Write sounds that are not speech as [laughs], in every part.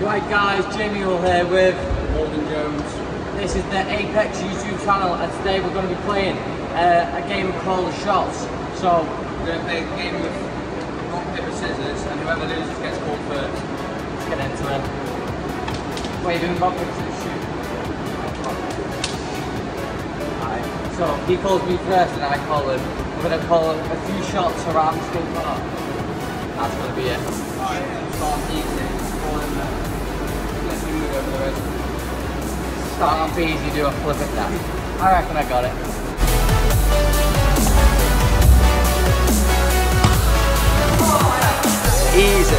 Right guys, Jamie Hull here with Morgan Jones. this is the Apex YouTube channel and today we're going to be playing uh, a game called Shots. So We're going to play a game of rock, paper, scissors, and whoever loses gets called first. let's get into it. Wait, doing rock paper scissors shoot. Alright, so he calls me first and I call him. We're going to call him a few shots around the school park. That's going to be it. Alright, start easy. Him rest. Easy, do a flip it down. I reckon I got it. Easy.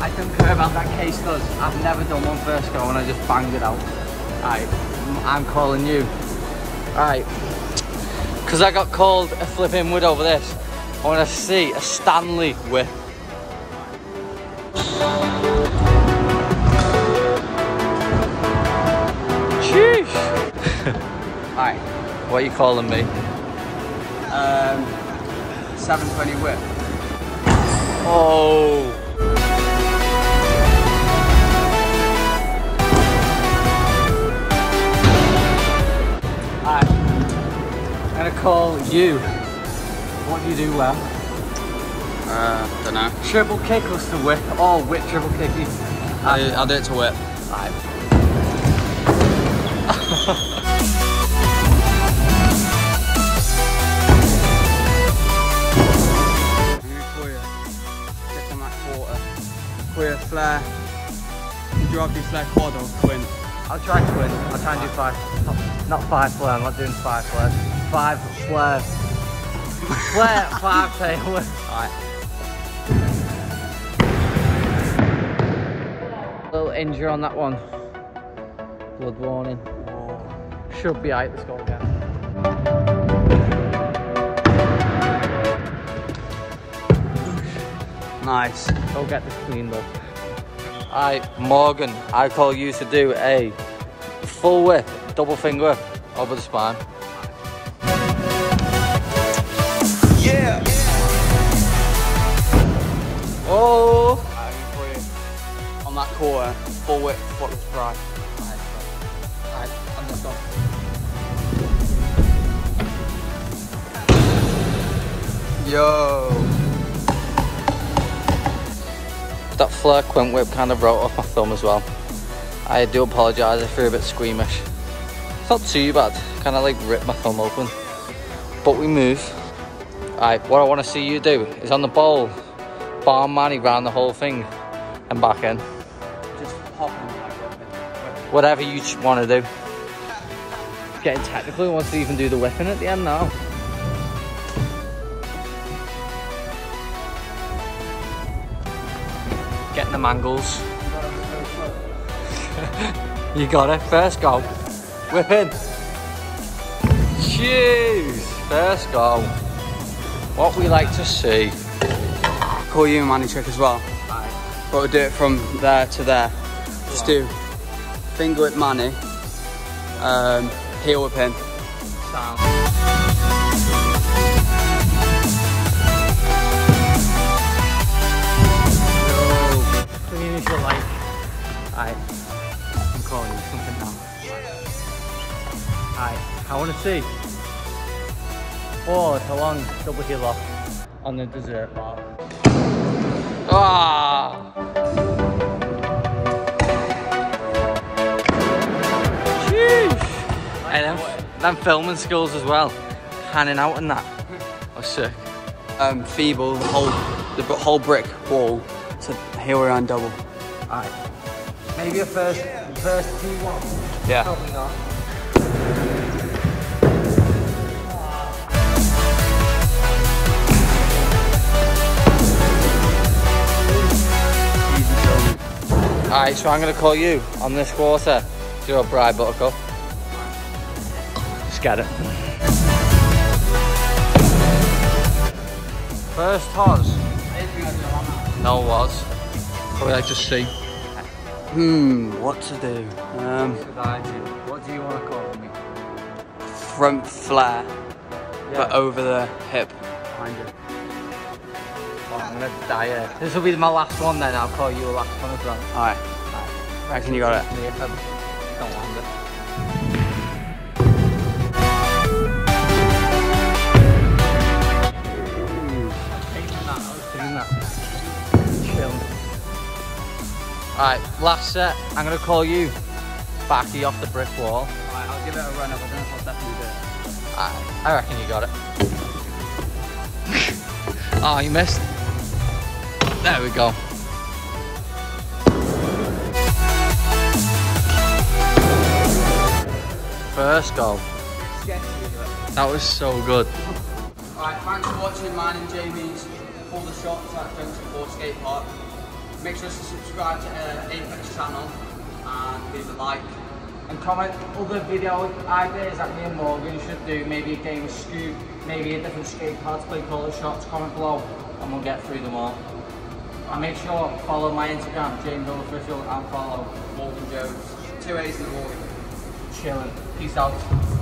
I don't care about that case because I've never done one first go and I just banged it out. Alright, I'm calling you. Alright, because I got called a flipping wood over this. I want to see a Stanley whip. Alright, what are you calling me? Um, 720 whip. Oh! Alright, I'm gonna call you. What do you do well? Uh, don't know. Triple kick or to whip? Oh, whip triple kick. I, I'll do it to whip. Alright. [laughs] Call you flare. Would you rather do flare quad or quint? I'll try quint. I'll try and do five. Not, not five flare, I'm not doing five flares. Five flare. [laughs] Flare, five tail whip. Alright. Little injury on that one. Blood warning. Oh. Should be out. Let's go again. Nice. Go get this cleaned up. Alright, Morgan, I call you to do a full whip, double finger over the spine. Yeah! Oh! Alright, I'm going to call you on that quarter. Full whip, spotless pride. Alright, I'm just off. Yo! That flare quint whip kind of wrote off my thumb as well. I do apologise if you're a bit squeamish. It's not too bad, kind of like ripped my thumb open. But we move. Alright, what I want to see you do is on the bowl, barn manny round the whole thing and back in. Just hopping like Whatever you want to do. Getting technical, he wants to even do the whipping at the end now. Getting the mangles. you got it. First go. Whip in. Jeez. First go. What we like to see. Call you a manny trick as well. But we'll do it from there to there. Just do finger whip manny, um, heel whip in. Sound. Alright. I want to see. Oh, it's a long double heel off on the dessert bar. Ah! Sheesh! Hey, them, them filming skills as well. Panning out and that. Oh, sick. Um, feeble, the whole, the b- whole brick wall to heel around double. Alright. Maybe a first, first T1. Yeah. Probably not. Alright, so I'm gonna call you on this quarter. Do a bride buttercup. Just get it. First Hoz. No was. Probably like just see. Hmm, what to do? Um, What do you want to call me? front flare, but over the hip. Behind you. I'm gonna die here. This will be my last one then, I'll call you a last one as well. Alright. Alright. Reckon you got it? Don't land it. Alright, last set. I'm gonna call you backy off the brick wall. Alright, I'll give it a run up. I don't know if I'll definitely do it. I, I reckon you got it. oh, [laughs] you missed. There we go. First goal. That was so good. Alright, thanks for watching mine and Jamie's Call the Shots at Junction 4 Skate Park. Make sure to subscribe to uh, Apex channel and leave a like. And comment other video ideas that me and Morgan should do. Maybe a game of scoop, maybe a different skate park to play colour shots. Comment below and we'll get through them all. And make sure follow my Instagram, Jamie Hull Official, and follow Morgan Jones. Two A's in the morning. Chilling. Peace out.